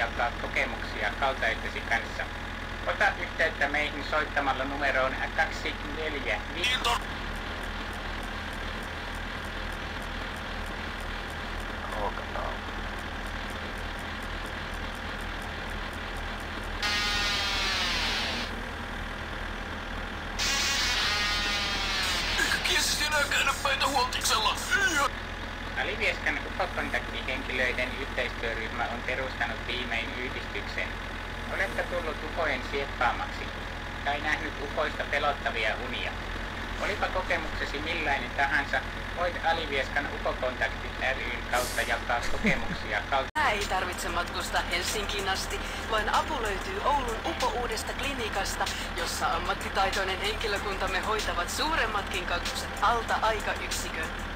jakaa kokemuksia kaltaistesi kanssa. Ota yhteyttä meihin soittamalla numeroon 24 Kiitos. Ruokataan. Kiesi sinä käydä päitä huoltiksella. Alivieskan ufokontaktihenkilöiden yhteistyöryhmä on perustanut viimein yhdistyksen. Oletko tullut ufojen sieppaamaksi tai nähnyt ufoista pelottavia unia? Olipa kokemuksesi millainen tahansa, voit Alivieskan ufokontaktit ryn kautta jakaa kokemuksia. Tää ei tarvitse matkustaa Helsinkiin asti, vaan apu löytyy Oulun upo-uudesta klinikasta, jossa ammattitaitoinen henkilökuntamme hoitavat suuremmatkin kakkuset alta aikayksikön.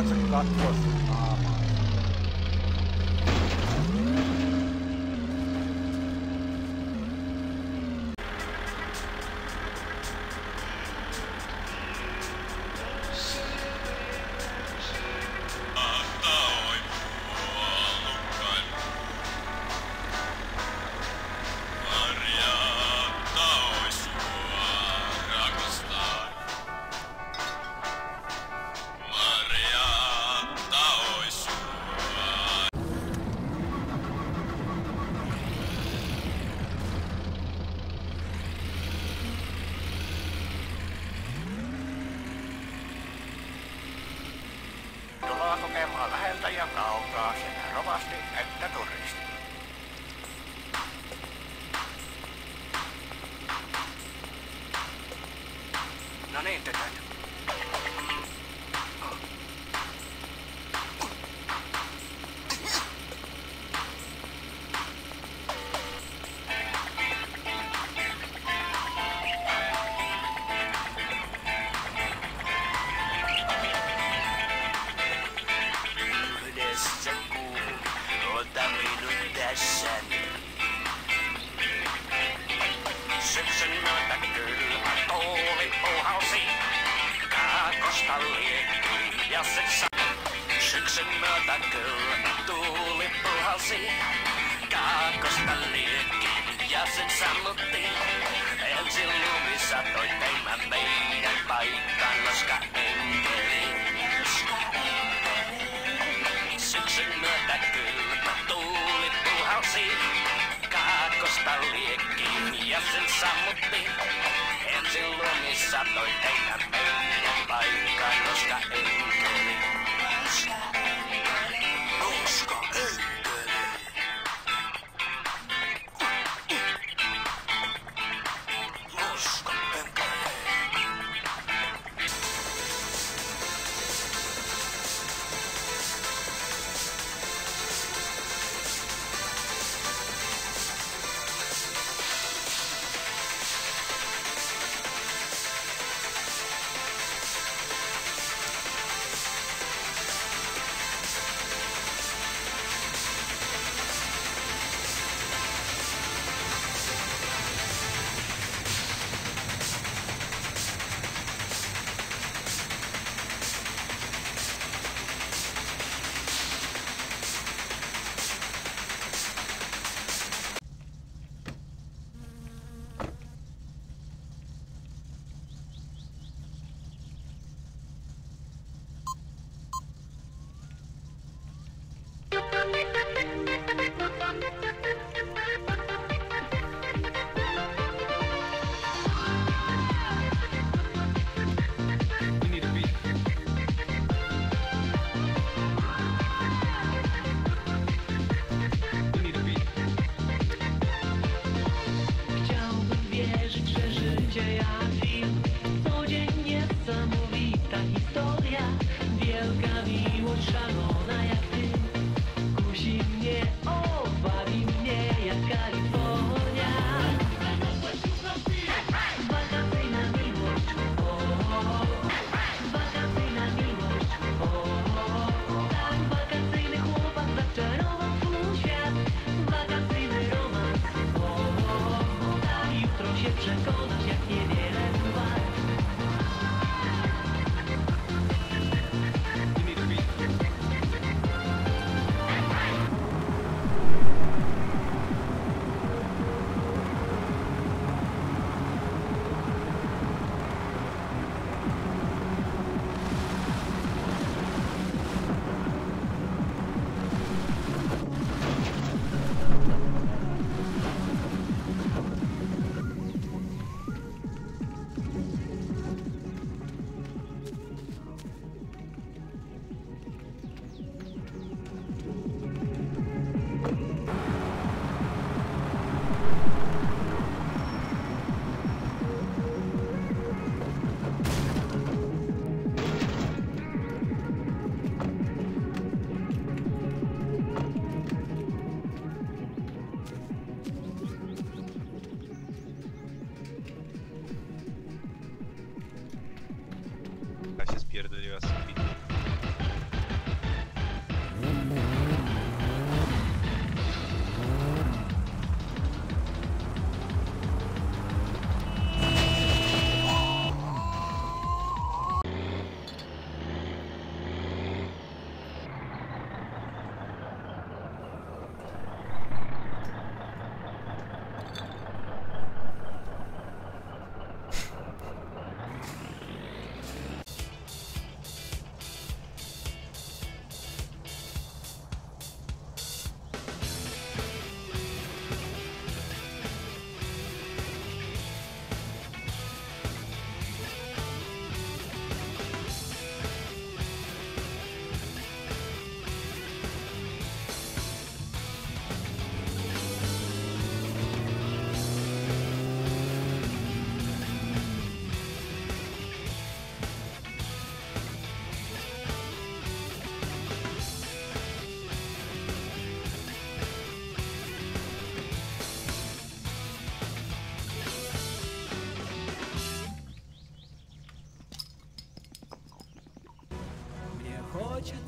No ei nyt. Syksyn myötä kylmä tuuli puhalsi, kaakosta liekki ja se sa- Syksyn myötä kylmä tuuli puhalsi, kaakosta liekki ja sen sammutti. Ensin lumi satoi teimän meidän paikkaan, koska enkeli. Liekkiin ja sen sammutti. Ensin lumi satoi teidän meidän sunshine.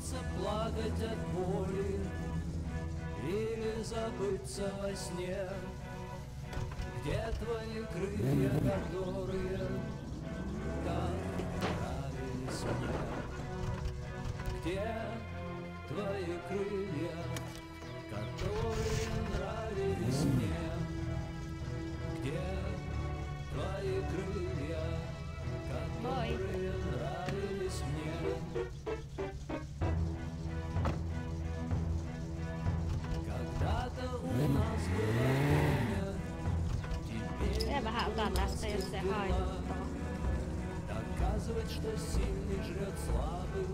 Хочется плакать от боли Или забыться во сне. Где твои крылья, которые Так нравились мне? Где твои крылья, которые tästä, jos se haittaa. доказывать, что сильный жрет слабых,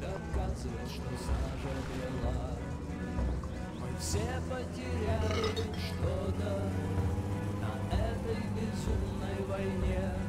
доказывать, что сажа бела. Мы все потеряли что-то на этой безумной войне.